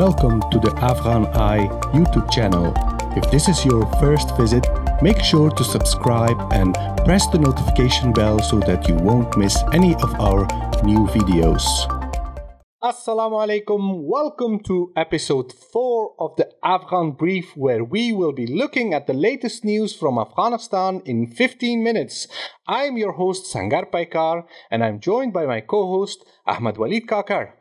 Welcome to the Afghan Eye YouTube channel. If this is your first visit, make sure to subscribe and press the notification bell so that you won't miss any of our new videos. Assalamu alaikum. Welcome to episode 4 of the Afghan Brief, where we will be looking at the latest news from Afghanistan in 15 minutes. I'm your host Sangar Paikar, and I'm joined by my co host Ahmad Walid Kakar.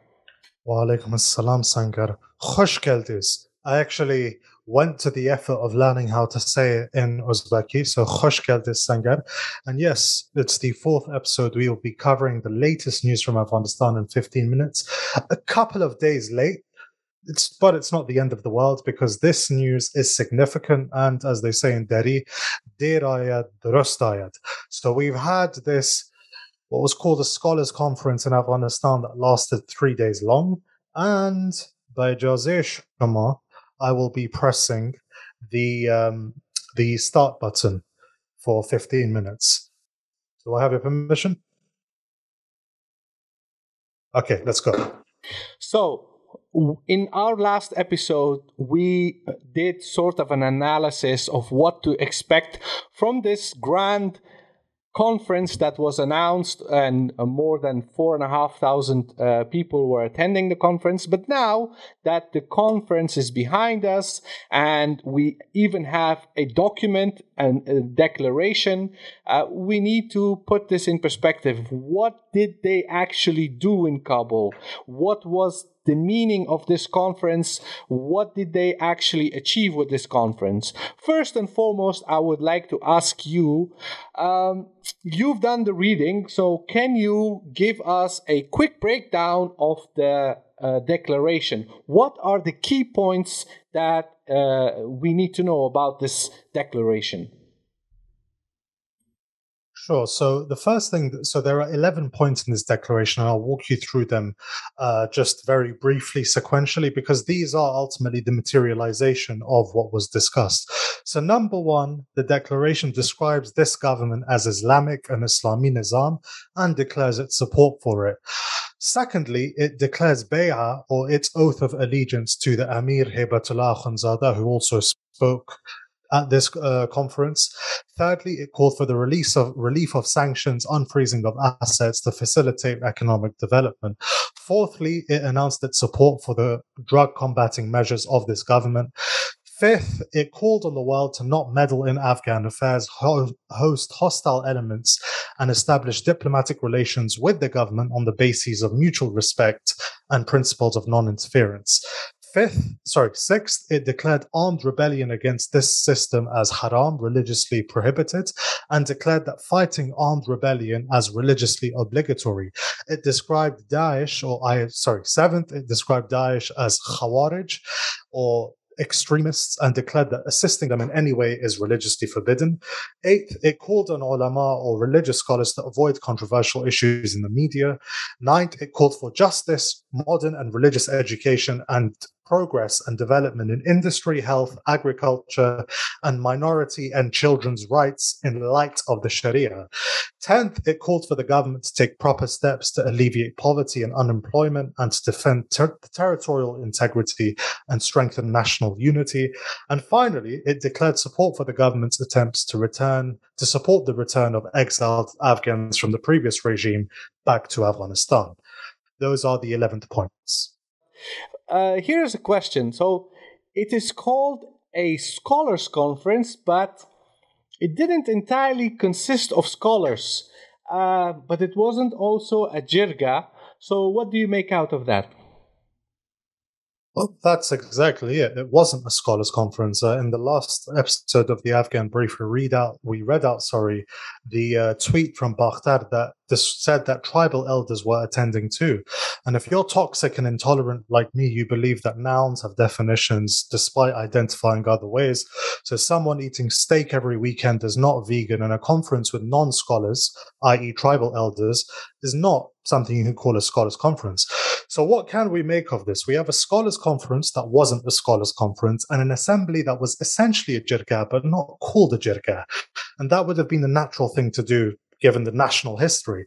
Wa alaikum assalam, Sangar. Khosh. I actually went to the effort of learning how to say it in Uzbeki, so khosh geldis, Sangar. And yes, it's the fourth episode. We will be covering the latest news from Afghanistan in 15 minutes. A couple of days late, it's but it's not the end of the world because this news is significant and as they say in Dari, derayat durustayat. So we've had this what was called a scholars conference in Afghanistan that lasted three days long. And by Jazesh Shama, I will be pressing the um, the start button for 15 minutes. Do I have your permission? Okay, let's go. So, in our last episode, we did sort of an analysis of what to expect from this grand conference that was announced and uh, more than four and a half thousand uh, people were attending the conference. But now that the conference is behind us and we even have a document and a declaration uh, we need to put this in perspective. What did they actually do in kabul? What was the meaning of this conference. What did they actually achieve with this conference? First and foremost, I would like to ask you um, you've done the reading, so can you give us a quick breakdown of the uh, declaration? What are the key points that uh, we need to know about this declaration? Sure. So the first thing, so there are 11 points in this declaration, and I'll walk you through them uh, just very briefly, sequentially, because these are ultimately the materialization of what was discussed. So, number one, the declaration describes this government as Islamic and Islami Nizam and declares its support for it. Secondly, it declares bay'ah or its oath of allegiance to the Amir Hibatullah Akhundzada, who also spoke at this uh, conference. Thirdly, it called for the release of relief of sanctions, unfreezing of assets to facilitate economic development. Fourthly, it announced its support for the drug combating measures of this government. Fifth, it called on the world to not meddle in Afghan affairs, ho- host hostile elements, and establish diplomatic relations with the government on the basis of mutual respect and principles of non interference. Fifth, sorry, sixth, it declared armed rebellion against this system as haram, religiously prohibited, and declared that fighting armed rebellion as religiously obligatory. It described Daesh, or I, sorry, seventh, it described Daesh as khawarij, or extremists and declared that assisting them in any way is religiously forbidden. Eighth, it called on ulama or religious scholars to avoid controversial issues in the media. Ninth, it called for justice, modern and religious education, and progress and development in industry, health, agriculture, and minority and children's rights in light of the Sharia. Tenth, it called for the government to take proper steps to alleviate poverty and unemployment and to defend ter- territorial integrity and strengthen national unity. And finally, it declared support for the government's attempts to return, to support the return of exiled Afghans from the previous regime back to Afghanistan. Those are the 11th points. Uh, here's a question. So it is called a scholars conference, but it didn't entirely consist of scholars. Uh, but it wasn't also a jirga. So what do you make out of that? Well, that's exactly it. It wasn't a scholars conference. Uh, in the last episode of the Afghan Brief, we read out, we read out, sorry, the uh, tweet from Bakhtar that this said that tribal elders were attending too. And if you're toxic and intolerant like me, you believe that nouns have definitions despite identifying other ways. So someone eating steak every weekend is not vegan, and a conference with non-scholars, i.e., tribal elders, is not something you can call a scholars conference. So what can we make of this? We have a scholars conference that wasn't a scholars conference and an assembly that was essentially a jirga, but not called a jirga. And that would have been the natural thing to do given the national history.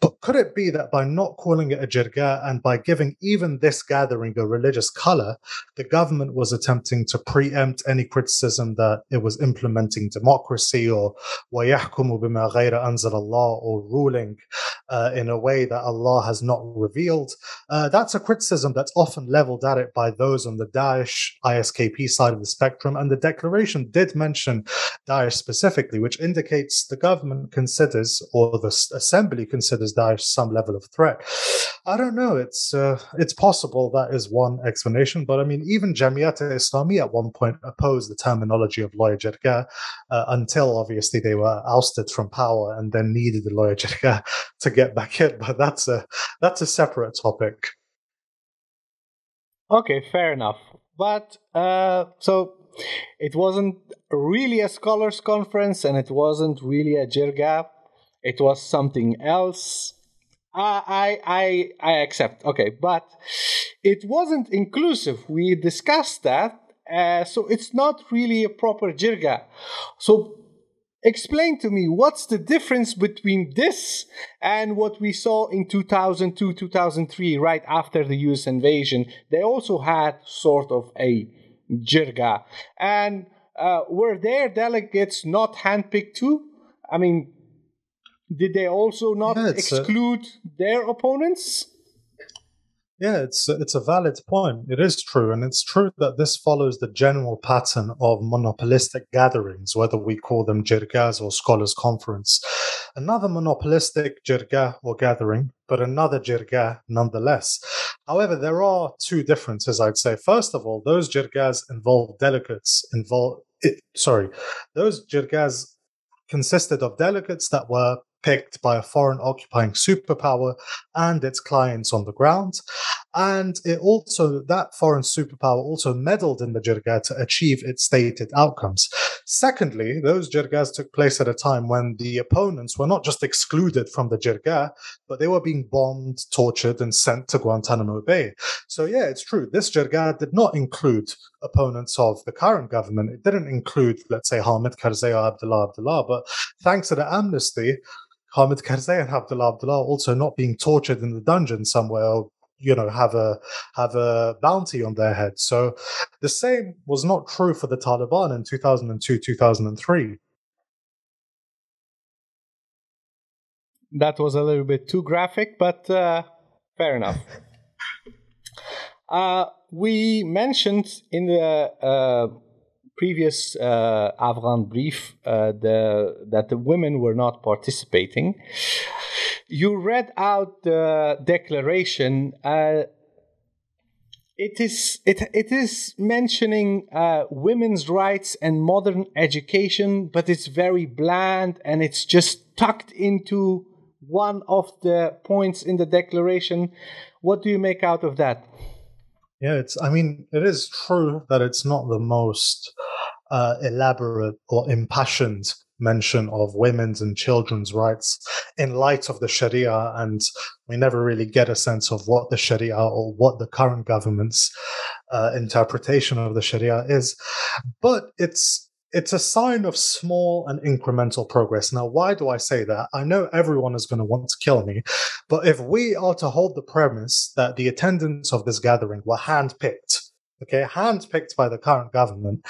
But could it be that by not calling it a jirga and by giving even this gathering a religious color, the government was attempting to preempt any criticism that it was implementing democracy or وَيَحْكُمُ بِمَا غَيْرَ أَنزَلَ اللَّهِ or ruling uh, in a way that Allah has not revealed? Uh, that's a criticism that's often leveled at it by those on the Daesh ISKP side of the spectrum. And the declaration did mention Daesh specifically, which indicates the government considers or the assembly considers Daesh some level of threat. I don't know. It's uh, it's possible that is one explanation, but I mean, even Jamiat Islami at one point opposed the terminology of Loya jirga uh, until obviously they were ousted from power and then needed the Loya jirga to get back in. But that's a that's a separate topic. Okay, fair enough. But uh, so it wasn't really a scholars conference and it wasn't really a jirga. It was something else. I I I accept. Okay, but it wasn't inclusive. We discussed that. Uh, so it's not really a proper jirga. So explain to me what's the difference between this and what we saw in 2002 2003 right after the US invasion they also had sort of a jirga and uh, were their delegates not handpicked too i mean did they also not yeah, exclude a... their opponents yeah, it's it's a valid point. It is true, and it's true that this follows the general pattern of monopolistic gatherings, whether we call them jirgas or scholars' conference. Another monopolistic jirga or gathering, but another jirga nonetheless. However, there are two differences, I'd say. First of all, those jirgas involve delegates involve. Eh, it, sorry, those jirgas consisted of delegates that were picked by a foreign occupying superpower and its clients on the ground. And it also, that foreign superpower also meddled in the jirga to achieve its stated outcomes. Secondly, those jirgas took place at a time when the opponents were not just excluded from the jirga, but they were being bombed, tortured, and sent to Guantanamo Bay. So, yeah, it's true. This jirga did not include opponents of the current government. It didn't include, let's say, Hamid Karzai or Abdullah Abdullah. But thanks to the amnesty, Hamid Karzai and Abdullah Abdullah also not being tortured in the dungeon somewhere or, you know have a have a bounty on their head. So the same was not true for the taliban in 2002 2003 that was a little bit too graphic but uh, fair enough. Uh, we mentioned in the uh, previous uh, Afghan brief uh, the, that the women were not participating. You read out the declaration. Uh, it is it it is mentioning uh, women's rights and modern education, but it's very bland and it's just tucked into one of the points in the declaration. What do you make out of that? Yeah, it's. I mean, it is true that it's not the most uh, elaborate or impassioned mention of women's and children's rights in light of the Sharia, and we never really get a sense of what the Sharia or what the current government's uh, interpretation of the Sharia is. But it's it's a sign of small and incremental progress. Now, why do I say that? I know everyone is going to want to kill me, but if we are to hold the premise that the attendants of this gathering were handpicked, okay, handpicked by the current government,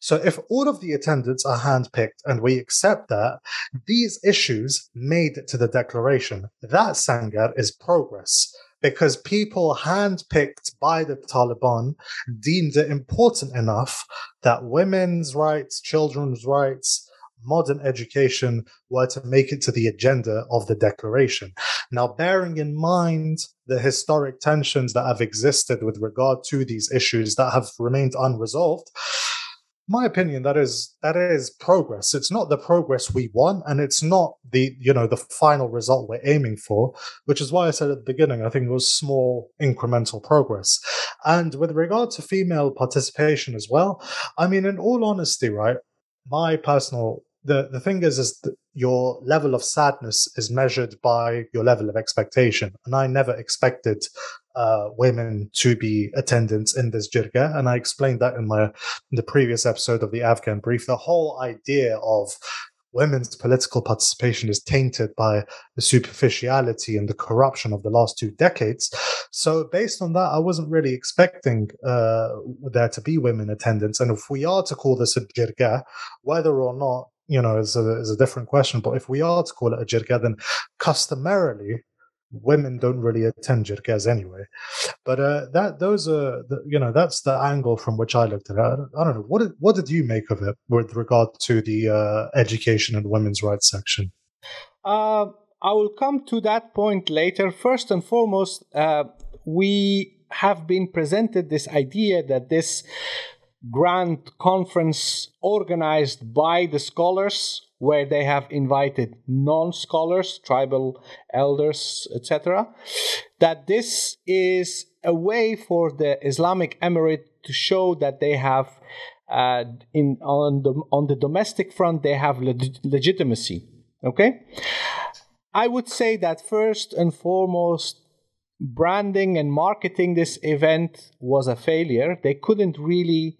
so if all of the attendants are handpicked and we accept that, these issues made it to the declaration. That Sangar is progress because people handpicked by the Taliban deemed it important enough that women's rights, children's rights, modern education were to make it to the agenda of the declaration. Now, bearing in mind the historic tensions that have existed with regard to these issues that have remained unresolved, my opinion that is that is progress. It's not the progress we want and it's not the you know the final result we're aiming for which is why i said at the beginning i think it was small incremental progress. And with regard to female participation as well i mean in all honesty right my personal the the thing is is your level of sadness is measured by your level of expectation and i never expected uh, women to be attendants in this jirga and i explained that in my in the previous episode of the afghan brief the whole idea of women's political participation is tainted by the superficiality and the corruption of the last two decades. So, based on that, I wasn't really expecting uh, there to be women attendance. And if we are to call this a jirga, whether or not you know is a, is a different question. But if we are to call it a jirga, then customarily women don't really attend jirgas anyway. But uh, that those are the, you know that's the angle from which I looked at it. I don't, I don't know what did, what did you make of it with regard to the uh, education and women's rights section. Uh, I will come to that point later. First and foremost, uh, we have been presented this idea that this grand conference organized by the scholars where they have invited non scholars, tribal elders, etc., that this is a way for the Islamic Emirate to show that they have. Uh, in on the on the domestic front, they have leg- legitimacy. Okay, I would say that first and foremost, branding and marketing this event was a failure. They couldn't really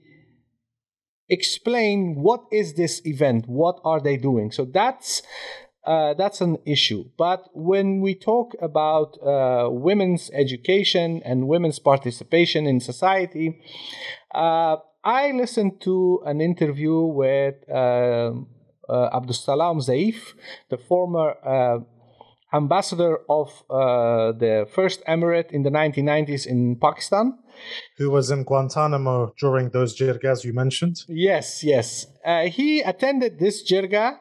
explain what is this event what are they doing. So that's uh, that's an issue. But when we talk about uh, women's education and women's participation in society uh, i listened to an interview with uh, uh, Abdul Salam Zaif, the former uh, ambassador of uh, the first emirate in the 1990s in Pakistan. Who was in Guantanamo during those jirgas you mentioned? Yes, yes. Uh, he attended this jirga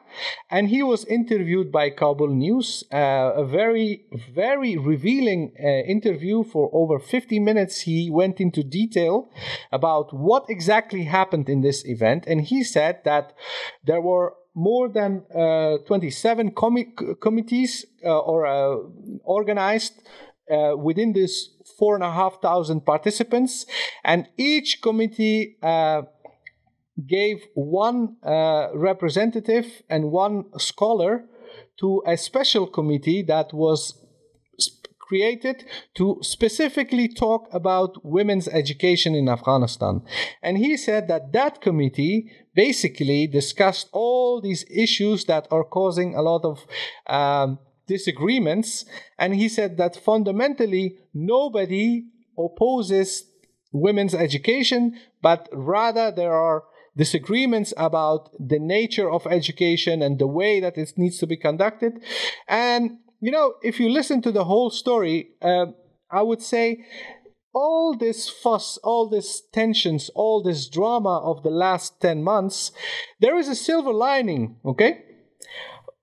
and he was interviewed by Kabul News. Uh, a very, very revealing uh, interview for over 50 minutes. He went into detail about what exactly happened in this event. And he said that there were more than uh, 27 com- committees uh, or uh, organized uh, within this four and a half thousand participants, and each committee uh, gave one uh, representative and one scholar to a special committee that was created to specifically talk about women's education in Afghanistan. And he said that that committee basically discussed all these issues that are causing a lot of um, disagreements. And he said that fundamentally nobody opposes women's education, but rather there are disagreements about the nature of education and the way that it needs to be conducted. And you know, if you listen to the whole story, uh, I would say all this fuss, all this tensions, all this drama of the last 10 months, there is a silver lining, okay?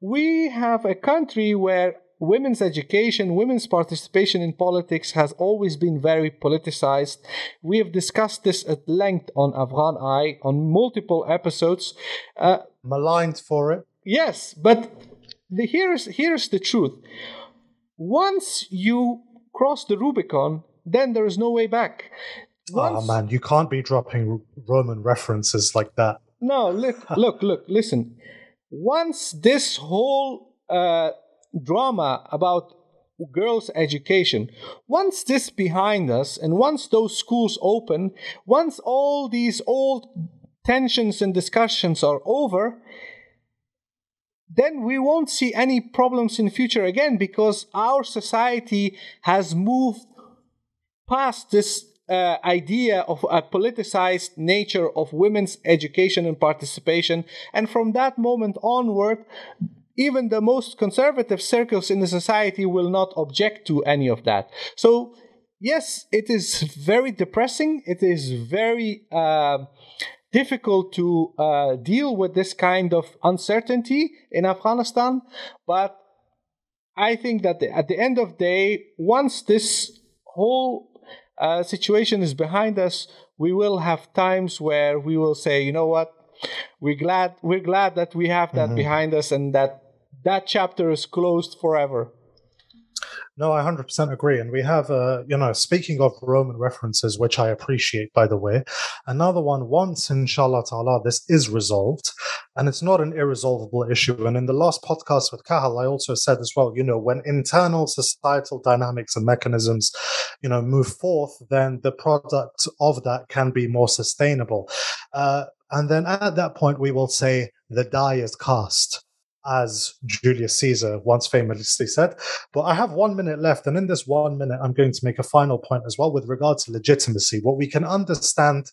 We have a country where women's education, women's participation in politics has always been very politicized. We have discussed this at length on Afghan Eye on multiple episodes. Uh, Maligned for it. Yes, but the, here's here's the truth. Once you cross the Rubicon, then there is no way back. Once, oh man, you can't be dropping Roman references like that. No, look, look, look, listen. Once this whole uh, drama about girls' education, once this behind us, and once those schools open, once all these old tensions and discussions are over, then we won't see any problems in future again because our society has moved past this uh, idea of a politicized nature of women's education and participation. And from that moment onward even the most conservative circles in the society will not object to any of that. So yes it is very depressing. It is very uh, difficult to uh, deal with this kind of uncertainty in Afghanistan. But I think that at the end of the day, once this whole uh, situation is behind us, we will have times where we will say, you know what, we're glad we're glad that we have that mm-hmm. behind us and that that chapter is closed forever. No, I 100% agree. And we have, uh, you know, speaking of Roman references, which I appreciate, by the way, another one, once, inshallah ta'ala, this is resolved, and it's not an irresolvable issue. And in the last podcast with Kahal, I also said as well, you know, when internal societal dynamics and mechanisms, you know, move forth, then the product of that can be more sustainable. Uh, and then at that point, we will say the die is cast as Julius Caesar once famously said. But I have one minute left, and in this one minute, I'm going to make a final point as well with regard to legitimacy. What we can understand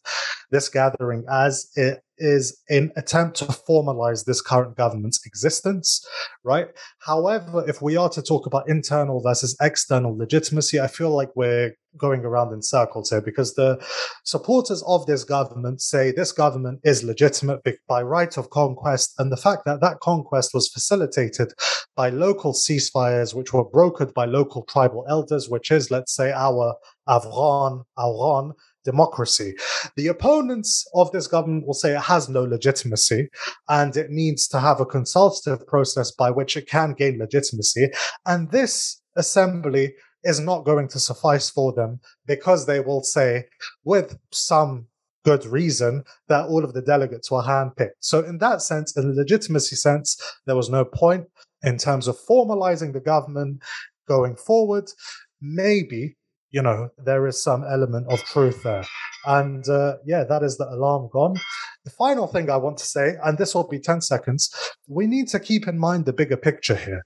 this gathering as it is an attempt to formalize this current government's existence, right? However, if we are to talk about internal versus external legitimacy, I feel like we're going around in circles here because the supporters of this government say this government is legitimate by right of conquest, and the fact that that conquest was facilitated by local ceasefires, which were brokered by local tribal elders, which is, let's say, our Avran, Auran, democracy. The opponents of this government will say it has no legitimacy and it needs to have a consultative process by which it can gain legitimacy. And this assembly is not going to suffice for them because they will say, with some good reason, that all of the delegates were handpicked. So, in that sense, in the legitimacy sense, there was no point in terms of formalizing the government going forward. Maybe you know, there is some element of truth there. And uh, yeah, that is the alarm gone. The final thing I want to say, and this will be 10 seconds, we need to keep in mind the bigger picture here.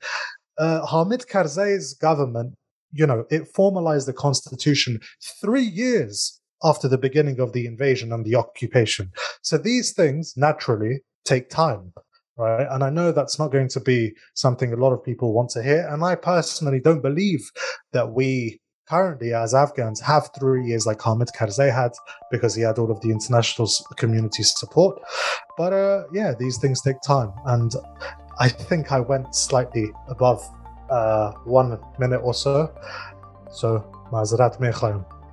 Uh, Hamid Karzai's government, you know, it formalized the constitution three years after the beginning of the invasion and the occupation. So these things naturally take time right? And I know that's not going to be something a lot of people want to hear. And I personally don't believe that we currently as Afghans have three years like Hamid Karzai had because he had all of the international community's support. But uh, yeah, these things take time. And I think I went slightly above uh, one minute or so. So.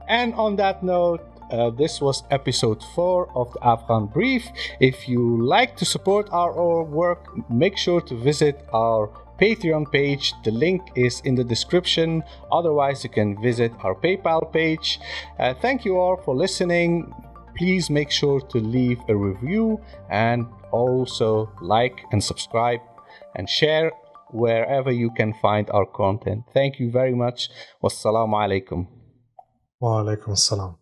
And on that note, uh, this was episode 4 of the Afghan Brief. If you like to support our, our work, make sure to visit our Patreon page. The link is in the description. Otherwise, you can visit our PayPal page. Uh, thank you all for listening. Please make sure to leave a review and also like and subscribe and share wherever you can find our content. Thank you very much. Wassalamu alaikum. Wa alaikum assalam.